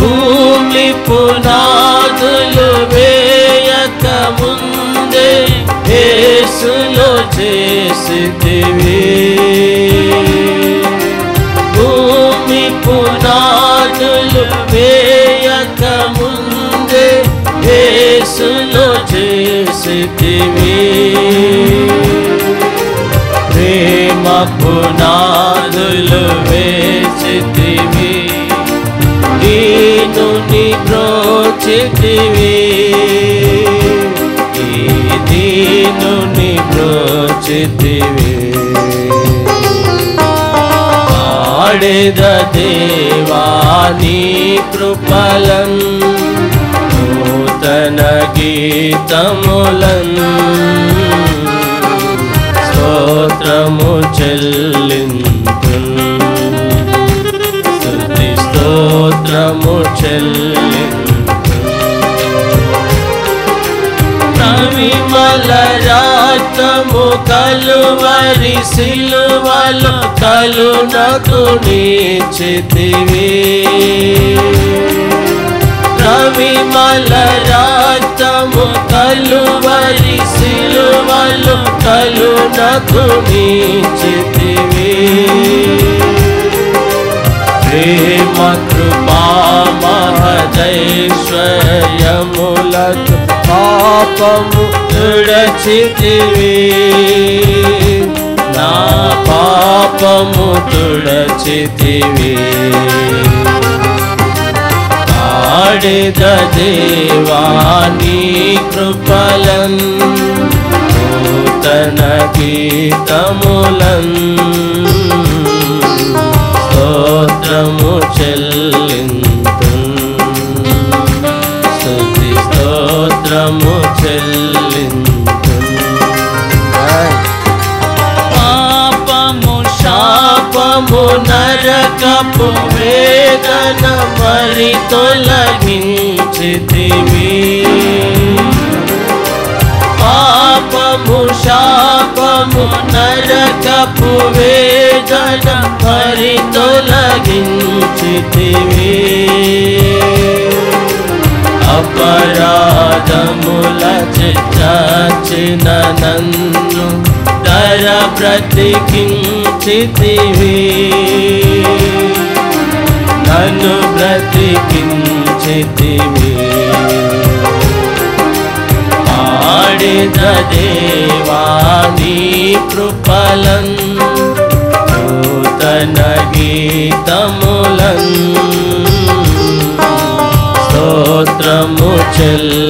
భూమి పునాదులు వేయక ముందే యేసులో చేసితివి. భూమి పునాదులు వేయక ముందే యేసులో చేసితివి. ప్రేమ పునా బ్రోచితివి ఈ దీనుని బ్రోచితివి. ఆడెద దేవాని కృపలన్ నూతన గీతములం స్తోత్రము చెల్లింతున్ స్తోత్రము చెల్లి రాతము కలువరి సిలువలు కలునకు నీచితివి ప్రవిమల రాతము కలువరి సిలువలు కలునకు నీచితివి ప్రేమ కృపా మహదైశ్వర్యములకు चिद्वे नापमुरचितिवेडितदेवानी कृपलम् कूतन गीतमुलम्। నరకపు వేదన మరి తొలగించితివి. పాపము శాపము నరకపు వేదన మరి తొలగించితివి. అపరాధముల చచ్చిన నన్ను దర బ్రతికించితివి. నన్ను బ్రతికించితివి. ఆడిద దేవాని కృపలన్ నూతన గీతములన్. స్తోత్రము చెల్లింతు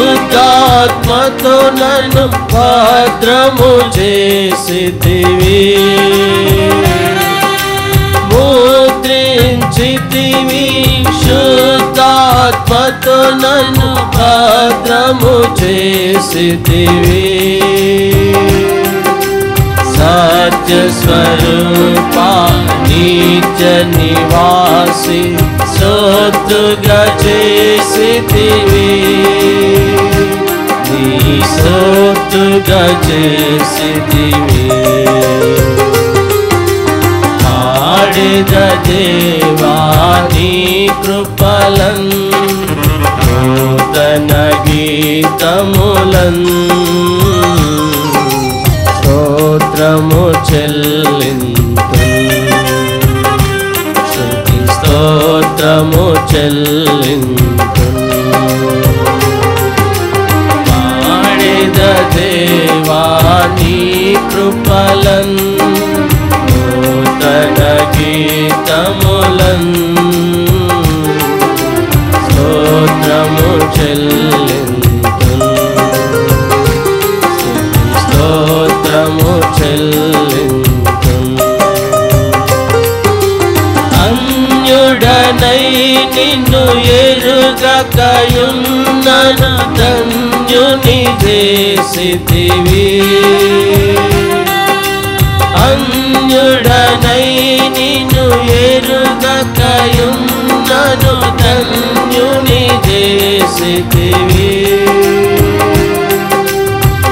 त्मतो ननु भद्र मुजे स्थिवी मूत्रि दिवी शुदात्मतो नन् पद्र मुजे स्वि सजस्वीजनिवासिगे सिद्धिवी। స్వరూపా నిత్య నివాసి సోతుగా చేసితివి నీ సోతుగా ఆడిద దేవాని కృపలన్ నూతన గీతములం స్తోత్రము చెల్లింతు స్తోత్రము చెల్లింతు పాడిద దేవాని కృపలన్ నూతన గీతములన్. స్తోత్రము చెల్లింతు స్తోత్రము చెల్లింతు అన్యుడనై నిన్ను ఎరుగకయున్నను ధన్యుని చేసితివి అన్యుడనై నిన్ను ఎరుగకయున్నను ధన్యుని చేసితివి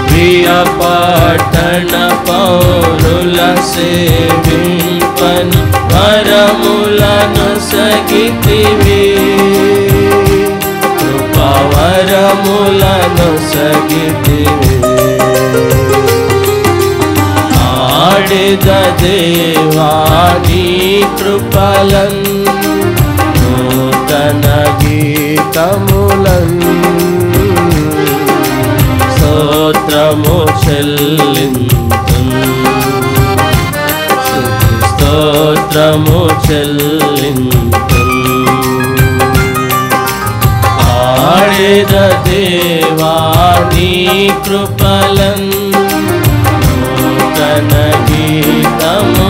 ప్రియ పట్టణ పౌరుల సేవింపన్ వరములను సగితివి. కృపవరములను సగితి ఆడిద దేవాని కృపలన్ నూతన గీతములన్ స్తోత్రము చెల్లింతు స్తోత్రము చెల్లింతు ఆడిద దేవాని కృపలన్ नूतनगीतमुलम्